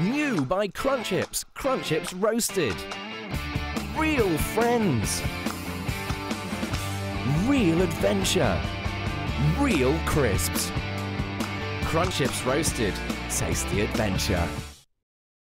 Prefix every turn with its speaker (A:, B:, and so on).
A: New by Crunchips, Crunchips Roasted. Real friends. Real adventure. Real crisps. Crunchips Roasted. Taste the adventure.